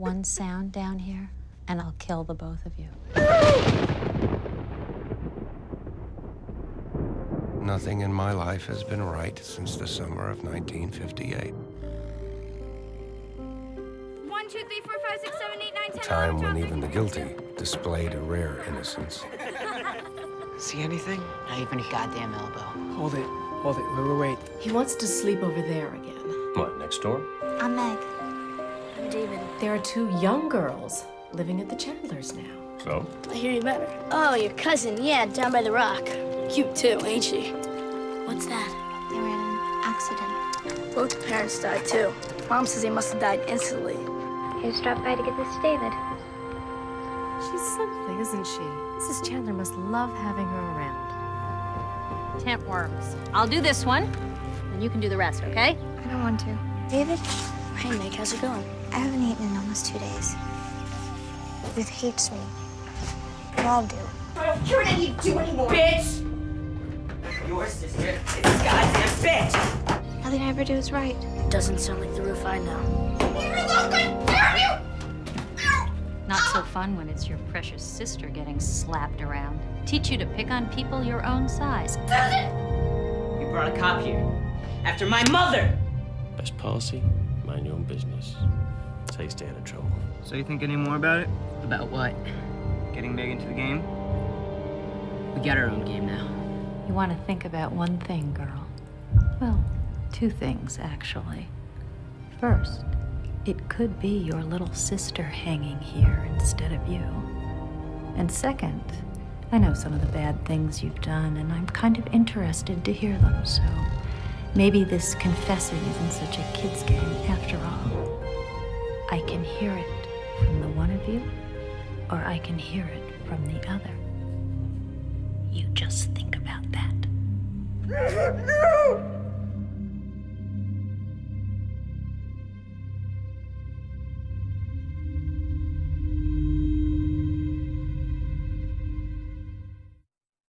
one sound down here, and I'll kill the both of you. Nothing in my life has been right since the summer of 1958. One, two, three, four, five, six, seven, eight, nine, ten. Time when even the guilty displayed a rare innocence. See anything? Not even a goddamn elbow. Hold it. Hold it. Wait, wait, wait. He wants to sleep over there again. What, next door? I'm Meg. I'm David. There are two young girls living at the Chandlers now. So? I hear you better. Oh, your cousin. Yeah, down by the rock. Cute too, ain't she? What's that? They were in an accident. Both parents died too. Mom says they must have died instantly. He just dropped by to get this to David. She's something, isn't she? Mrs. Chandler must love having her around. Tent worms. I'll do this one, and you can do the rest, okay? I don't want to. David, Hey, Meg, how's it going? I haven't eaten in almost two days. Ruth hates me. We all do. I don't care what you do anymore. Bitch! Your sister is a goddamn bitch! Nothing I ever do is right. Doesn't sound like the Ruth I know. Leave her alone, God damn you! Not so fun when it's your precious sister getting slapped around. Teach you to pick on people your own size. You brought a cop here. After my mother! Best policy, mind your own business. That's how you stay out of trouble. So you think any more about it? About what? Getting Meg into the game? We got our own game now. You want to think about one thing, girl. Well, two things, actually. First, it could be your little sister hanging here instead of you. And second, I know some of the bad things you've done, and I'm kind of interested to hear them, so maybe this confessing isn't such a kid's game after all. I can hear it from the one of you, or I can hear it from the other. You just think about that.